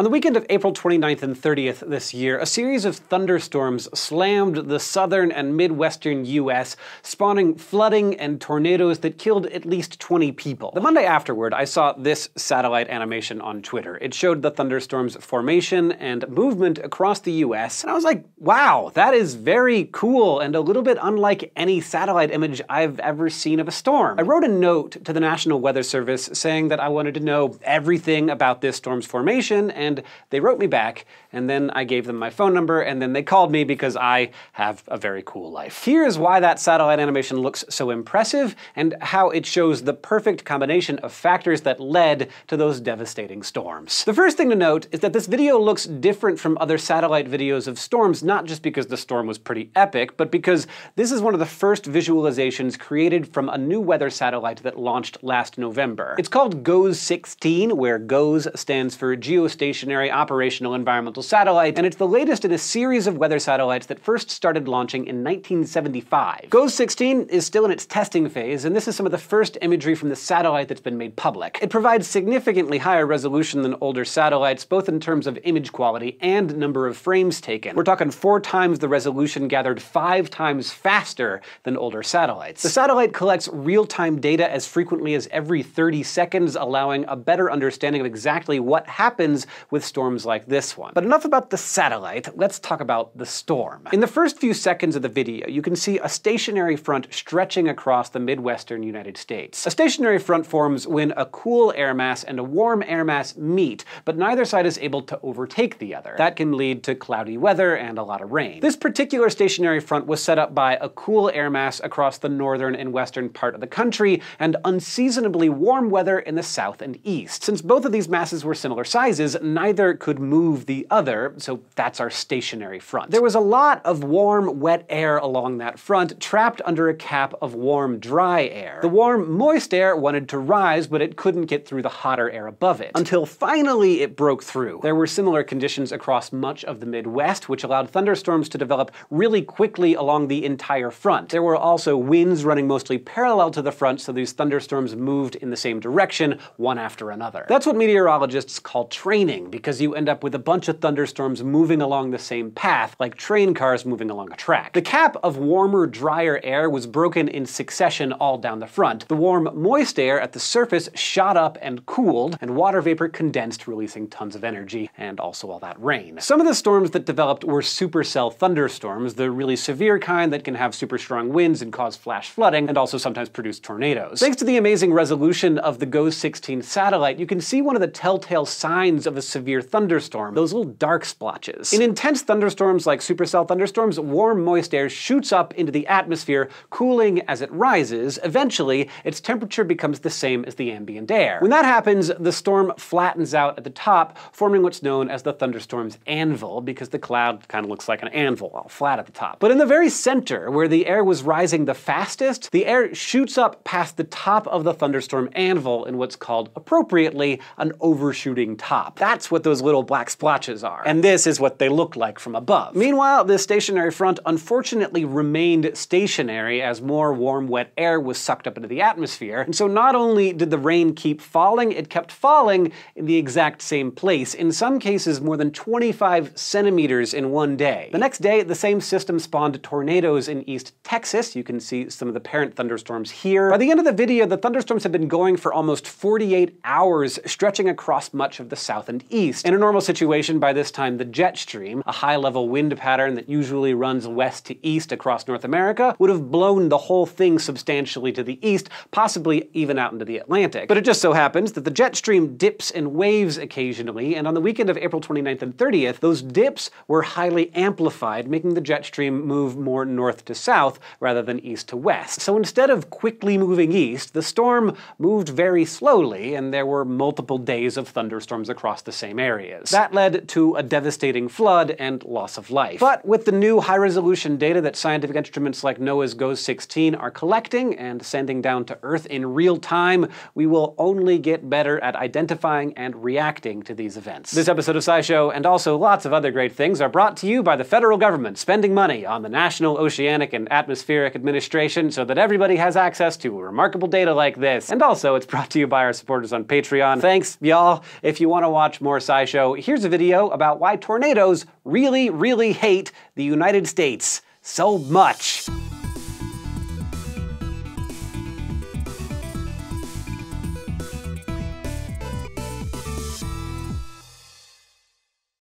On the weekend of April 29th and 30th this year, a series of thunderstorms slammed the southern and midwestern US, spawning flooding and tornadoes that killed at least 20 people. The Monday afterward, I saw this satellite animation on Twitter. It showed the thunderstorm's formation and movement across the US, and I was like, wow, that is very cool and a little bit unlike any satellite image I've ever seen of a storm. I wrote a note to the National Weather Service saying that I wanted to know everything about this storm's formation and they wrote me back, and then I gave them my phone number, and then they called me because I have a very cool life. Here is why that satellite animation looks so impressive, and how it shows the perfect combination of factors that led to those devastating storms. The first thing to note is that this video looks different from other satellite videos of storms, not just because the storm was pretty epic, but because this is one of the first visualizations created from a new weather satellite that launched last November. It's called GOES-16, where GOES stands for Geostationary Geostationary Operational Environmental Satellite, and it's the latest in a series of weather satellites that first started launching in 1975. GOES-16 is still in its testing phase, and this is some of the first imagery from the satellite that's been made public. It provides significantly higher resolution than older satellites, both in terms of image quality and number of frames taken. We're talking four times the resolution gathered five times faster than older satellites. The satellite collects real-time data as frequently as every 30 seconds, allowing a better understanding of exactly what happens with storms like this one. But enough about the satellite, let's talk about the storm. In the first few seconds of the video, you can see a stationary front stretching across the midwestern United States. A stationary front forms when a cool air mass and a warm air mass meet, but neither side is able to overtake the other. That can lead to cloudy weather and a lot of rain. This particular stationary front was set up by a cool air mass across the northern and western part of the country, and unseasonably warm weather in the south and east. Since both of these masses were similar sizes, neither could move the other, so that's our stationary front. There was a lot of warm, wet air along that front, trapped under a cap of warm, dry air. The warm, moist air wanted to rise, but it couldn't get through the hotter air above it. Until finally it broke through. There were similar conditions across much of the Midwest, which allowed thunderstorms to develop really quickly along the entire front. There were also winds running mostly parallel to the front, so these thunderstorms moved in the same direction, one after another. That's what meteorologists call training because you end up with a bunch of thunderstorms moving along the same path, like train cars moving along a track. The cap of warmer, drier air was broken in succession all down the front. The warm, moist air at the surface shot up and cooled, and water vapor condensed, releasing tons of energy, and also all that rain. Some of the storms that developed were supercell thunderstorms, the really severe kind that can have super strong winds and cause flash flooding, and also sometimes produce tornadoes. Thanks to the amazing resolution of the GOES-16 satellite, you can see one of the telltale signs of a severe thunderstorm, those little dark splotches. In intense thunderstorms like supercell thunderstorms, warm moist air shoots up into the atmosphere, cooling as it rises. Eventually, its temperature becomes the same as the ambient air. When that happens, the storm flattens out at the top, forming what's known as the thunderstorm's anvil, because the cloud kind of looks like an anvil, all flat at the top. But in the very center, where the air was rising the fastest, the air shoots up past the top of the thunderstorm anvil in what's called, appropriately, an overshooting top. That that's what those little black splotches are. And this is what they look like from above. Meanwhile, this stationary front unfortunately remained stationary as more warm, wet air was sucked up into the atmosphere. And so not only did the rain keep falling, it kept falling in the exact same place, in some cases more than 25 centimeters in one day. The next day, the same system spawned tornadoes in East Texas. You can see some of the parent thunderstorms here. By the end of the video, the thunderstorms have been going for almost 48 hours, stretching across much of the south and east. In a normal situation, by this time, the jet stream, a high-level wind pattern that usually runs west to east across North America, would have blown the whole thing substantially to the east, possibly even out into the Atlantic. But it just so happens that the jet stream dips and waves occasionally, and on the weekend of April 29th and 30th, those dips were highly amplified, making the jet stream move more north to south rather than east to west. So instead of quickly moving east, the storm moved very slowly, and there were multiple days of thunderstorms across the same areas. That led to a devastating flood and loss of life. But with the new high-resolution data that scientific instruments like NOAA's GOES-16 are collecting and sending down to Earth in real time, we will only get better at identifying and reacting to these events. This episode of SciShow, and also lots of other great things, are brought to you by the federal government spending money on the National Oceanic and Atmospheric Administration so that everybody has access to remarkable data like this. And also, it's brought to you by our supporters on Patreon. Thanks, y'all. If you want to watch more more SciShow. Here's a video about why tornadoes really, really hate the United States so much.